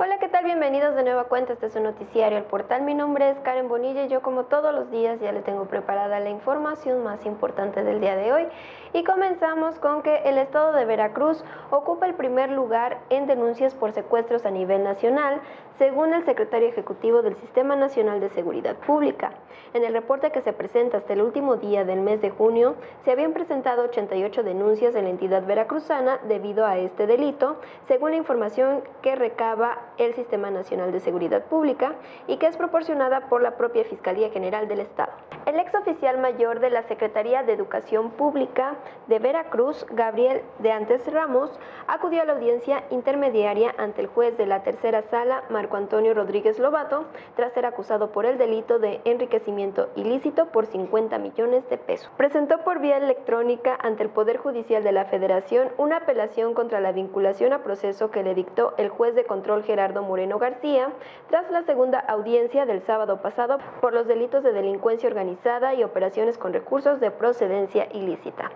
Hola, ¿qué tal? Bienvenidos de nueva cuenta. Este es su noticiario, el portal. Mi nombre es Karen Bonilla y yo como todos los días ya le tengo preparada la información más importante del día de hoy. Y comenzamos con que el estado de Veracruz ocupa el primer lugar en denuncias por secuestros a nivel nacional, según el secretario ejecutivo del Sistema Nacional de Seguridad Pública. En el reporte que se presenta hasta el último día del mes de junio, se habían presentado 88 denuncias en la entidad veracruzana debido a este delito, según la información que recaba el Sistema Nacional de Seguridad Pública y que es proporcionada por la propia Fiscalía General del Estado. El ex oficial mayor de la Secretaría de Educación Pública de Veracruz, Gabriel de Antes Ramos, acudió a la audiencia intermediaria ante el juez de la tercera sala, Marco Antonio Rodríguez Lobato, tras ser acusado por el delito de enriquecimiento ilícito por 50 millones de pesos. Presentó por vía electrónica ante el Poder Judicial de la Federación una apelación contra la vinculación a proceso que le dictó el juez de control Gerardo Moreno García, tras la segunda audiencia del sábado pasado por los delitos de delincuencia organizada y operaciones con recursos de procedencia ilícita.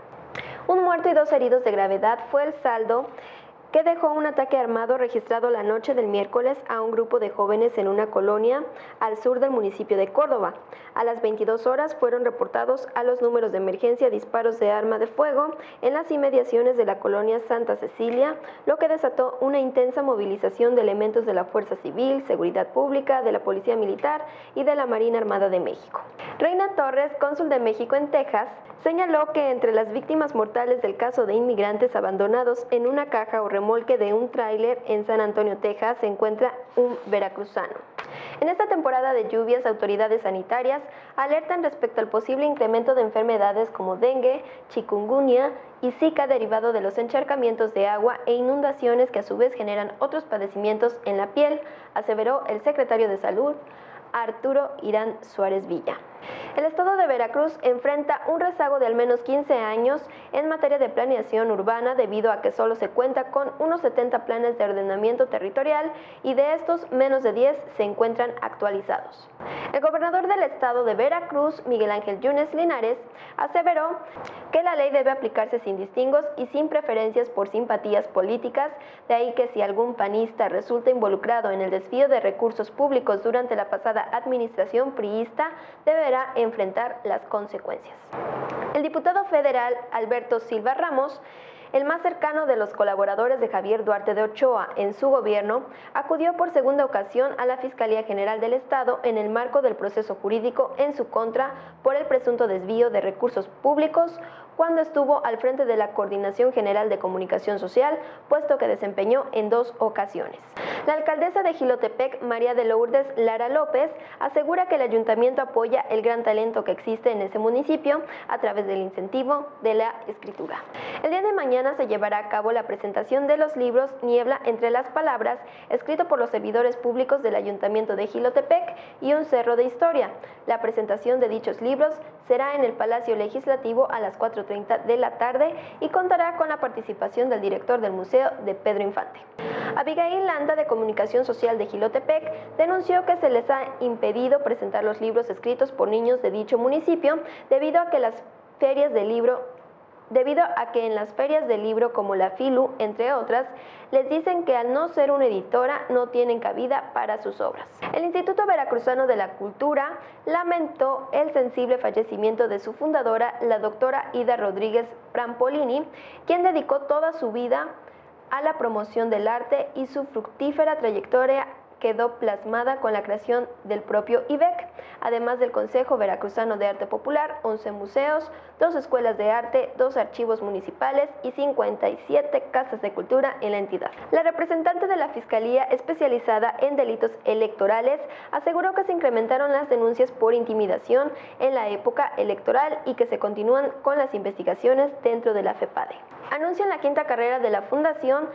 Un muerto y dos heridos de gravedad fue el saldo que dejó un ataque armado registrado la noche del miércoles a un grupo de jóvenes en una colonia al sur del municipio de Córdoba. A las 22 horas fueron reportados a los números de emergencia disparos de arma de fuego en las inmediaciones de la colonia Santa Cecilia, lo que desató una intensa movilización de elementos de la Fuerza Civil, Seguridad Pública, de la Policía Militar y de la Marina Armada de México. Reina Torres, cónsul de México en Texas, señaló que entre las víctimas mortales del caso de inmigrantes abandonados en una caja o de un tráiler en San Antonio, Texas, se encuentra un veracruzano. En esta temporada de lluvias, autoridades sanitarias alertan respecto al posible incremento de enfermedades como dengue, chikungunya y zika derivado de los encharcamientos de agua e inundaciones que a su vez generan otros padecimientos en la piel, aseveró el secretario de Salud, Arturo Irán Suárez Villa. El estado de Veracruz enfrenta un rezago de al menos 15 años en materia de planeación urbana debido a que solo se cuenta con unos 70 planes de ordenamiento territorial y de estos menos de 10 se encuentran actualizados. El gobernador del estado de Veracruz, Miguel Ángel Yunes Linares, aseveró que la ley debe aplicarse sin distingos y sin preferencias por simpatías políticas, de ahí que si algún panista resulta involucrado en el desvío de recursos públicos durante la pasada administración priista, deberá enfrentar las consecuencias. El diputado federal Alberto Silva Ramos el más cercano de los colaboradores de Javier Duarte de Ochoa en su gobierno, acudió por segunda ocasión a la Fiscalía General del Estado en el marco del proceso jurídico en su contra por el presunto desvío de recursos públicos cuando estuvo al frente de la Coordinación General de Comunicación Social, puesto que desempeñó en dos ocasiones. La alcaldesa de Gilotepec, María de Lourdes Lara López, asegura que el ayuntamiento apoya el gran talento que existe en ese municipio a través del incentivo de la escritura. El día de mañana se llevará a cabo la presentación de los libros Niebla entre las palabras, escrito por los servidores públicos del ayuntamiento de Gilotepec y Un Cerro de Historia. La presentación de dichos libros será en el Palacio Legislativo a las 4.30 de la tarde y contará con la participación del director del museo de Pedro Infante. Abigail Landa de Comunicación Social de Gilotepec denunció que se les ha impedido presentar los libros escritos por niños de dicho municipio debido a que las ferias de libro debido a que en las ferias del libro como la FILU, entre otras, les dicen que al no ser una editora no tienen cabida para sus obras. El Instituto Veracruzano de la Cultura lamentó el sensible fallecimiento de su fundadora, la doctora Ida Rodríguez Prampolini, quien dedicó toda su vida a la promoción del arte y su fructífera trayectoria quedó plasmada con la creación del propio IBEC, además del Consejo Veracruzano de Arte Popular, 11 museos, dos escuelas de arte, dos archivos municipales y 57 casas de cultura en la entidad. La representante de la Fiscalía especializada en delitos electorales aseguró que se incrementaron las denuncias por intimidación en la época electoral y que se continúan con las investigaciones dentro de la FEPADE. Anuncian la quinta carrera de la Fundación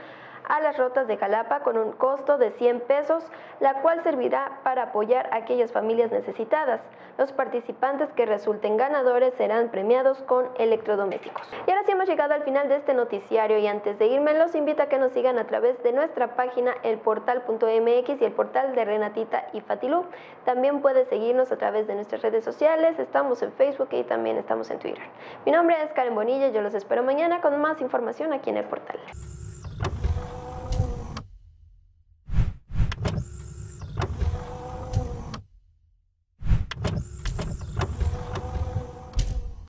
a las rotas de Jalapa con un costo de 100 pesos, la cual servirá para apoyar a aquellas familias necesitadas. Los participantes que resulten ganadores serán premiados con electrodomésticos. Y ahora sí hemos llegado al final de este noticiario y antes de irme los invito a que nos sigan a través de nuestra página elportal.mx y el portal de Renatita y Fatilú. También puedes seguirnos a través de nuestras redes sociales, estamos en Facebook y también estamos en Twitter. Mi nombre es Karen Bonilla, yo los espero mañana con más información aquí en el portal.